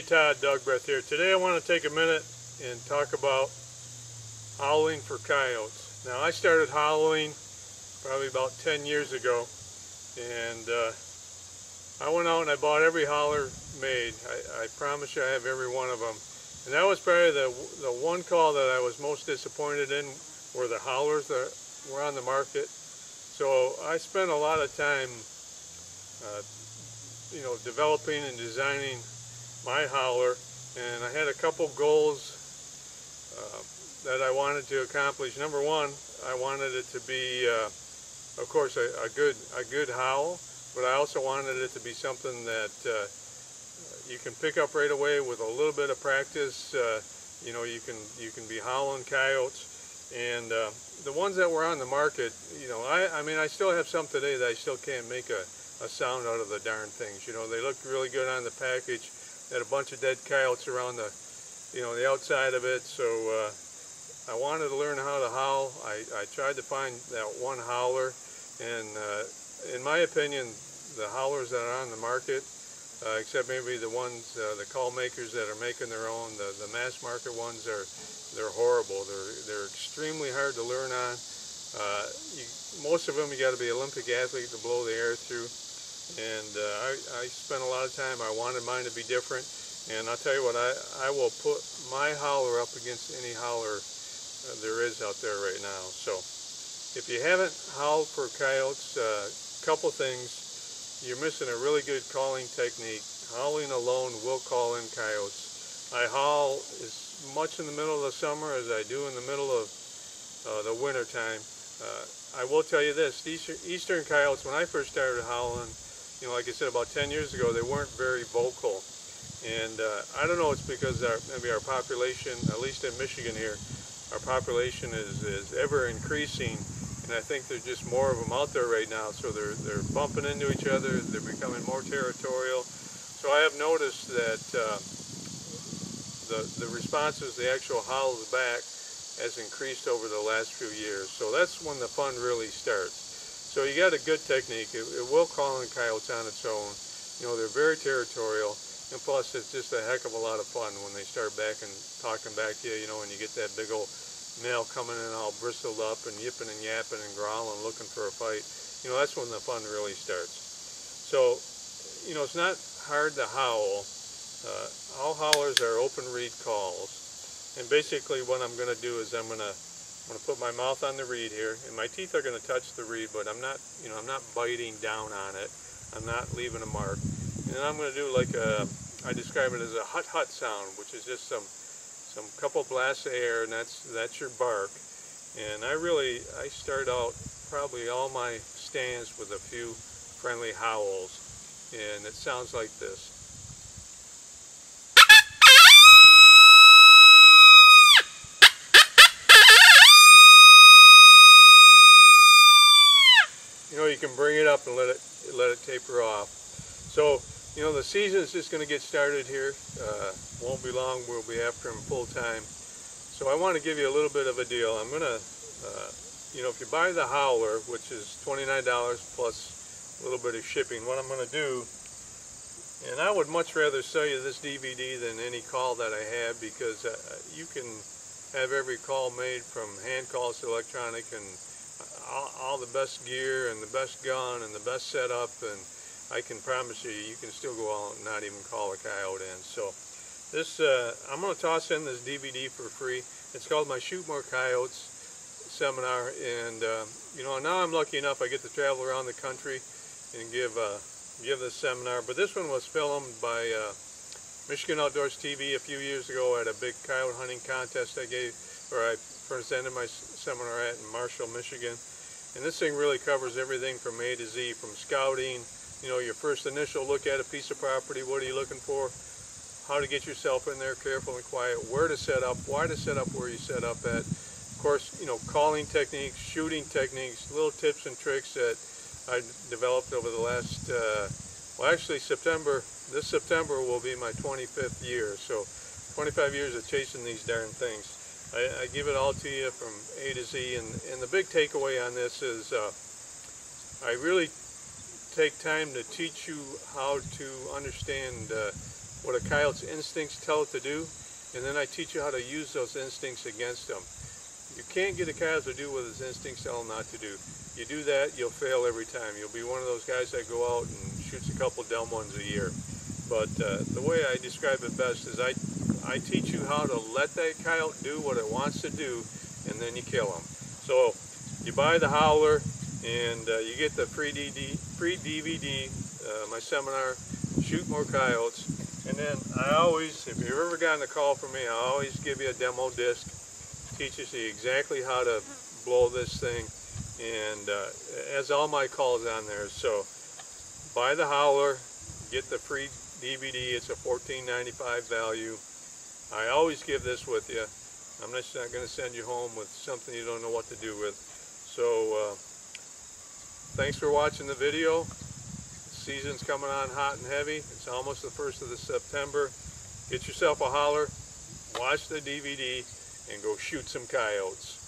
Hey Todd, Dogbreath here. Today I want to take a minute and talk about howling for coyotes. Now I started howling probably about 10 years ago and uh, I went out and I bought every howler made. I, I promise you I have every one of them. And that was probably the, the one call that I was most disappointed in were the howlers that were on the market. So I spent a lot of time uh, you know, developing and designing my howler and I had a couple goals uh, that I wanted to accomplish. Number one, I wanted it to be, uh, of course, a, a, good a good howl, but I also wanted it to be something that uh, you can pick up right away with a little bit of practice. Uh, you know, you can you can be howling coyotes, and uh, the ones that were on the market, you know, I I mean, I still have some today that I still can't make a a sound out of the darn things. You know, they look really good on the package. Had a bunch of dead coyotes around the, you know, the outside of it. So uh, I wanted to learn how to howl. I, I tried to find that one howler, and uh, in my opinion, the howlers that are on the market, uh, except maybe the ones, uh, the call makers that are making their own, the, the mass market ones are, they're horrible. They're, they're extremely hard to learn on. Uh, you, most of them you got to be Olympic athlete to blow the air through and uh, I, I spent a lot of time, I wanted mine to be different, and I'll tell you what, I, I will put my howler up against any howler uh, there is out there right now. So if you haven't howled for coyotes, a uh, couple things, you're missing a really good calling technique. Howling alone will call in coyotes. I howl as much in the middle of the summer as I do in the middle of uh, the winter time. Uh, I will tell you this, Eastern, Eastern coyotes, when I first started howling, you know, like I said, about 10 years ago, they weren't very vocal. And uh, I don't know, it's because our, maybe our population, at least in Michigan here, our population is, is ever increasing. And I think there's just more of them out there right now. So they're, they're bumping into each other. They're becoming more territorial. So I have noticed that uh, the, the responses, the actual howls back, has increased over the last few years. So that's when the fun really starts. So you got a good technique. It, it will call in coyotes on its own. You know, they're very territorial. And plus, it's just a heck of a lot of fun when they start back and talking back to you, you know, when you get that big old male coming in all bristled up and yipping and yapping and growling, looking for a fight. You know, that's when the fun really starts. So, you know, it's not hard to howl. Uh, all howlers are open reed calls. And basically what I'm going to do is I'm going to I'm going to put my mouth on the reed here, and my teeth are going to touch the reed, but I'm not, you know, I'm not biting down on it. I'm not leaving a mark. And then I'm going to do like a, I describe it as a hut hut sound, which is just some, some couple blasts of air, and that's that's your bark. And I really, I start out probably all my stands with a few friendly howls, and it sounds like this. Can bring it up and let it let it taper off. So, you know, the season is just going to get started here. Uh, won't be long. We'll be after them full time. So I want to give you a little bit of a deal. I'm going to, uh, you know, if you buy the Howler, which is $29 plus a little bit of shipping, what I'm going to do, and I would much rather sell you this DVD than any call that I have because uh, you can have every call made from hand calls to electronic and all, all, the best gear and the best gun and the best setup and I can promise you you can still go out and not even call a coyote in. So this uh, I'm going to toss in this DVD for free. It's called my Shoot More Coyotes seminar and uh, you know now I'm lucky enough I get to travel around the country and give uh, give this seminar but this one was filmed by uh, Michigan Outdoors TV a few years ago at a big coyote hunting contest I gave or I presented my seminar at in Marshall, Michigan. And this thing really covers everything from A to Z, from scouting, you know, your first initial look at a piece of property, what are you looking for, how to get yourself in there careful and quiet, where to set up, why to set up where you set up at. Of course, you know, calling techniques, shooting techniques, little tips and tricks that I developed over the last, uh, well actually September, this September will be my 25th year. So 25 years of chasing these darn things. I, I, give it all to you from A to Z, and, and the big takeaway on this is uh, I really take time to teach you how to understand uh, what a coyote's instincts tell it to do, and then I teach you how to use those instincts against them. You can't get a coyote to do what his instincts tell him not to do. You do that, you'll fail every time. You'll be one of those guys that go out and shoots a couple dumb ones a year. But uh, the way I describe it best is I, I teach you how to let that coyote do what it wants to do, and then you kill him. So you buy the howler, and uh, you get the free, DD, free DVD, uh, my seminar, Shoot More Coyotes. And then I always, if you've ever gotten a call from me, I always give you a demo disc, teaches you exactly how to blow this thing, and uh, has all my calls on there. So buy the howler, get the free DVD. It's a $14.95 value. I always give this with you. I'm just not going to send you home with something you don't know what to do with. So uh, thanks for watching the video. Season's coming on hot and heavy. It's almost the 1st of the September. Get yourself a holler, watch the DVD, and go shoot some coyotes.